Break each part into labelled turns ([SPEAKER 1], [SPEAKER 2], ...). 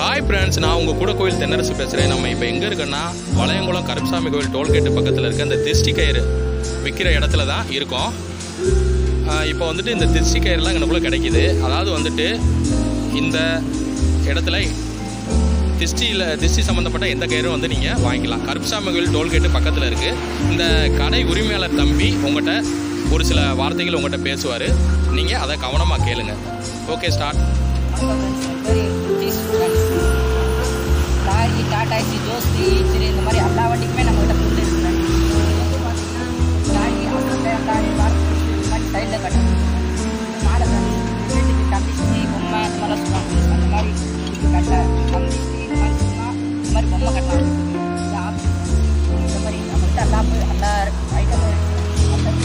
[SPEAKER 1] Hi friends நான் உங்கள் கூட கோயில் தென்னரசு பேசுகிறேன் நம்ம இப்போ எங்கே இருக்கோன்னா வளையங்குளம் கருப்பசாமி கோயில் டோல்கேட்டு பக்கத்தில் இருக்க இந்த திருஷ்டி கயிறு விற்கிற இடத்துல தான் இருக்கோம். இப்போ வந்துட்டு இந்த திருஷ்டி கயிறுலாம் எனக்குள்ளே கிடைக்கிது. அதாவது வந்துட்டு இந்த இடத்துல திருஷ்டியில் திருஷ்டி சம்மந்தப்பட்ட எந்த கயிறும் வந்து நீங்கள் வாங்கிக்கலாம். கருப்பசாமி கோயில் டோல்கேட்டு பக்கத்தில் இருக்குது இந்த கடை உரிமையாளர் தம்பி உங்கள்கிட்ட ஒரு சில வார்த்தைகள் உங்கள்கிட்ட பேசுவார். நீங்கள் அதை கவனமாக கேளுங்க. ஓகே ஸ்டார்ட்
[SPEAKER 2] மாடல் வீட்டுக்கு கம்பிஸ்டி பொம்மை அந்த மாதிரிலாம் சொல்லுவாங்க அந்த மாதிரி வீட்டுக்கு கட்ட கம்பிஸ்டி இந்த மாதிரி சொன்னால் இந்த மாதிரி பொம்மை கட்டலாம் இது ஆப்ஷன் இந்த மாதிரி நம்மகிட்ட எல்லா எல்லா ஐட்டமும்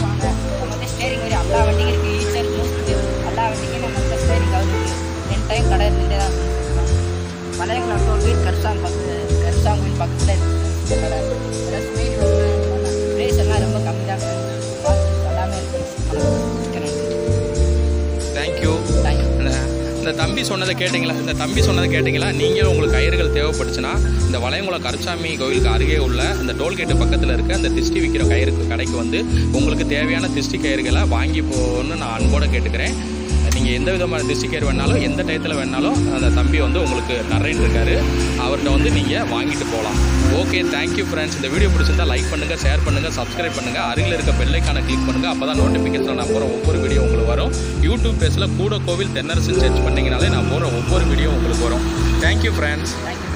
[SPEAKER 2] வாங்க ஸ்டேரிங் வரி எல்லா இருக்குது ஈச்சர் எல்லா வண்டிக்கும் ஸ்டேரிங் ரெண்டு டைம் கடை இருந்துகிட்டே தான் டோல்கேட்
[SPEAKER 1] இந்த தம்பி சொன்னதை கேட்டிங்களா? இந்த தம்பி சொன்னதை கேட்டிங்களா? நீங்கள் உங்களுக்கு கயிறுகள் தேவைப்பட்டுச்சுன்னா இந்த வளையங்குளம் கருச்சாமி கோயிலுக்கு அருகே உள்ள இந்த டோல்கேட்டு பக்கத்தில் இருக்க அந்த திஷ்டி விற்கிற கயிறுக்கு கடைக்கு வந்து உங்களுக்கு தேவையான திஷ்டி கயிறுகளை வாங்கி போகணும்னு நான் அன்போடு கேட்டுக்கிறேன். நீங்கள் எந்த விதமான திஷ்டி கயிறு வேணாலும் எந்த டயத்தில் வேணாலும் அந்த தம்பி வந்து உங்களுக்கு தரேன் இருக்காரு. அவர்கிட்ட வந்து நீங்கள் வாங்கிட்டு போகலாம் ஓகே தேங்க்யூ ஃப்ரெண்ட்ஸ் இந்த வீடியோ பிடிச்சிருந்தா லைக் பண்ணுங்கள் ஷேர் பண்ணுங்கள் சப்ஸ்கிரைப் பண்ணுங்கள் அருகில் இருக்க பெல்லைக்கான கிளிக் பண்ணுங்கள் அப்போ தான் நோட்டிஃபிகேஷன் நான் போகிற ஒவ்வொரு வீடியோ உங்களுக்கு வரும். யூடியூப் பேஜில் கூட கோவில் தென்னரசு சர்ச் பண்ணிங்கனாலே நான் போகிற ஒவ்வொரு வீடியோ உங்களுக்கு வரும். Thank you friends
[SPEAKER 2] thank you